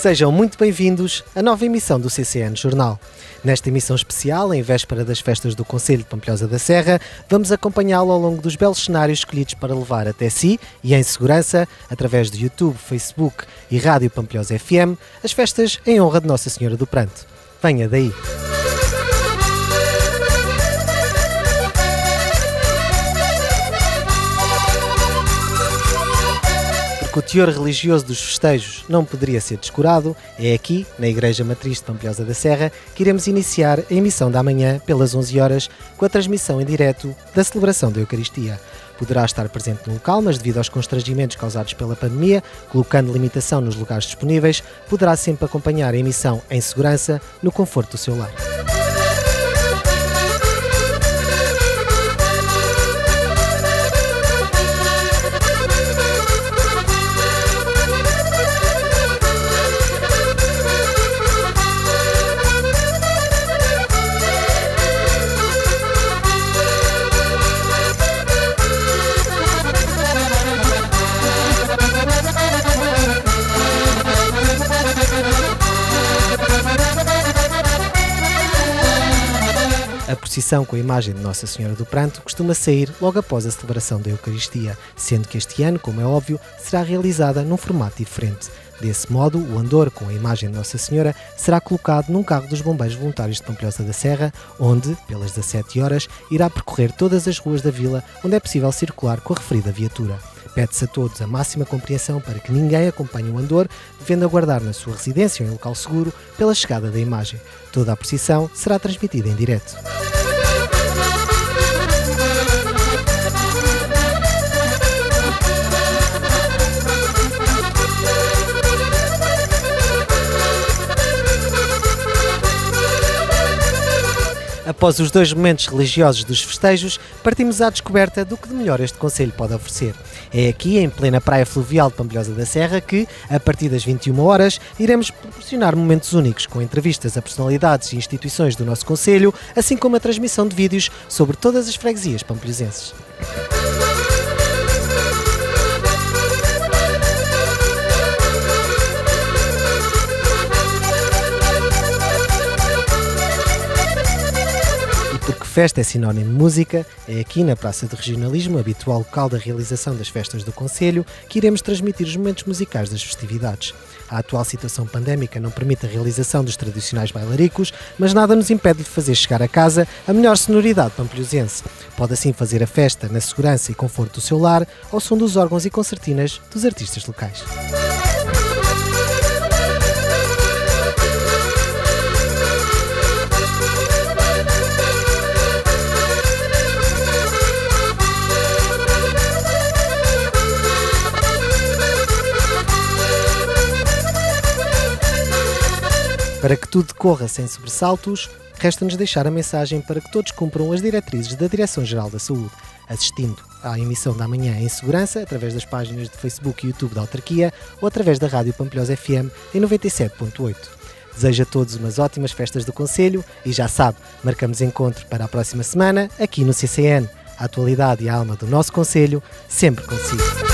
Sejam muito bem-vindos à nova emissão do CCN Jornal. Nesta emissão especial, em véspera das festas do Conselho de Pampilhosa da Serra, vamos acompanhá-lo ao longo dos belos cenários escolhidos para levar até si e em segurança, através de YouTube, Facebook e Rádio Pampilhosa FM, as festas em honra de Nossa Senhora do Pranto. Venha daí! Porque o teor religioso dos festejos não poderia ser descurado, é aqui, na Igreja Matriz de Pampilhosa da Serra, que iremos iniciar a emissão da manhã, pelas 11 horas, com a transmissão em direto da celebração da Eucaristia. Poderá estar presente no local, mas devido aos constrangimentos causados pela pandemia, colocando limitação nos lugares disponíveis, poderá sempre acompanhar a emissão em segurança, no conforto do seu lar. A procissão com a imagem de Nossa Senhora do Pranto costuma sair logo após a celebração da Eucaristia, sendo que este ano, como é óbvio, será realizada num formato diferente. Desse modo, o andor com a imagem de Nossa Senhora será colocado num carro dos bombeiros voluntários de Pampilhosa da Serra, onde, pelas 17 horas, irá percorrer todas as ruas da vila onde é possível circular com a referida viatura. Pede-se a todos a máxima compreensão para que ninguém acompanhe o andor, devendo aguardar na sua residência ou em local seguro pela chegada da imagem. Toda a procissão será transmitida em direto. Após os dois momentos religiosos dos festejos, partimos à descoberta do que de melhor este Conselho pode oferecer. É aqui, em plena praia fluvial de Pampilhosa da Serra, que, a partir das 21 horas, iremos proporcionar momentos únicos com entrevistas a personalidades e instituições do nosso Conselho, assim como a transmissão de vídeos sobre todas as freguesias pampilhosenses. Festa é sinónimo de música, é aqui na Praça de Regionalismo, habitual local da realização das festas do Conselho, que iremos transmitir os momentos musicais das festividades. A atual situação pandémica não permite a realização dos tradicionais bailaricos, mas nada nos impede de fazer chegar a casa a melhor sonoridade pampilhosense. Pode assim fazer a festa na segurança e conforto do seu lar, ao som dos órgãos e concertinas dos artistas locais. Para que tudo decorra sem sobressaltos, resta-nos deixar a mensagem para que todos cumpram as diretrizes da Direção-Geral da Saúde, assistindo à emissão da manhã em segurança através das páginas de Facebook e YouTube da autarquia ou através da Rádio Pampilhosa FM em 97.8. Desejo a todos umas ótimas festas do Conselho e já sabe, marcamos encontro para a próxima semana aqui no CCN. A atualidade e a alma do nosso Conselho sempre consigo.